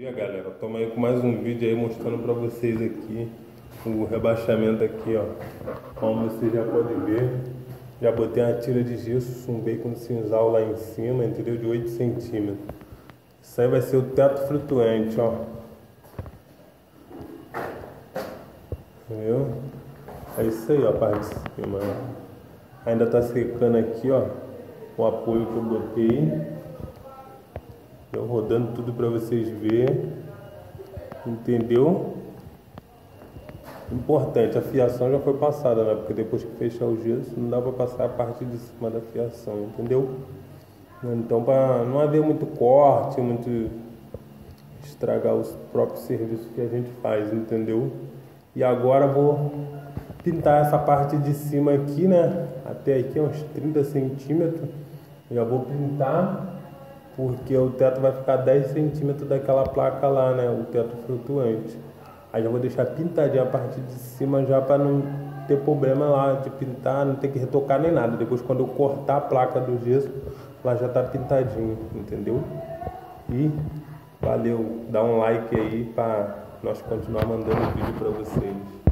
dia galera, estamos aí com mais um vídeo aí mostrando para vocês aqui o rebaixamento aqui ó. Como vocês já podem ver já botei uma tira de gesso, sumbei com cinzal lá em cima, entendeu? De 8 centímetros. Isso aí vai ser o teto flutuante ó. Entendeu? é isso aí ó, a parte de cima ainda tá secando aqui ó o apoio que eu botei eu rodando tudo para vocês verem. Entendeu? Importante, a fiação já foi passada, né? Porque depois que fechar o gesso, não dá para passar a parte de cima da fiação, entendeu? Então, para não haver muito corte, muito estragar os próprios serviços que a gente faz, entendeu? E agora vou pintar essa parte de cima aqui, né? Até aqui uns 30 centímetros. Já vou pintar porque o teto vai ficar 10 centímetros daquela placa lá, né? O teto flutuante. Aí já vou deixar pintadinho a parte de cima já para não ter problema lá de pintar, não ter que retocar nem nada. Depois quando eu cortar a placa do gesso, lá já tá pintadinho, entendeu? E valeu, dá um like aí para nós continuar mandando vídeo para vocês.